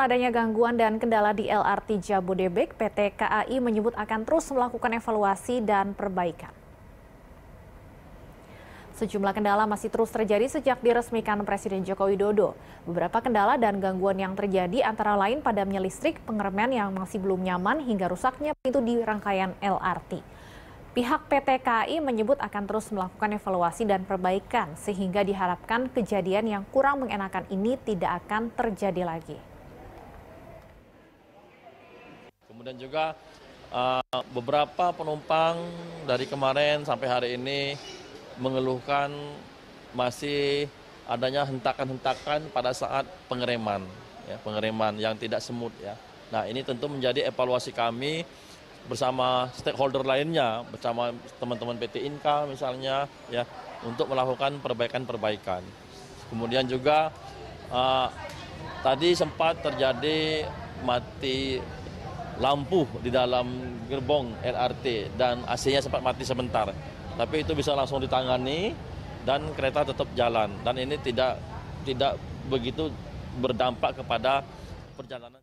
adanya gangguan dan kendala di LRT Jabodebek, PT KAI menyebut akan terus melakukan evaluasi dan perbaikan. Sejumlah kendala masih terus terjadi sejak diresmikan Presiden Joko Widodo. Beberapa kendala dan gangguan yang terjadi antara lain padamnya listrik, pengereman yang masih belum nyaman hingga rusaknya pintu di rangkaian LRT. Pihak PT KAI menyebut akan terus melakukan evaluasi dan perbaikan sehingga diharapkan kejadian yang kurang mengenakan ini tidak akan terjadi lagi. Kemudian juga uh, beberapa penumpang dari kemarin sampai hari ini mengeluhkan masih adanya hentakan-hentakan pada saat pengereman, ya, pengereman yang tidak semut ya. Nah ini tentu menjadi evaluasi kami bersama stakeholder lainnya, bersama teman-teman PT Inka misalnya, ya, untuk melakukan perbaikan-perbaikan. Kemudian juga uh, tadi sempat terjadi mati lampu di dalam gerbong LRT dan AC-nya sempat mati sebentar. Tapi itu bisa langsung ditangani dan kereta tetap jalan dan ini tidak tidak begitu berdampak kepada perjalanan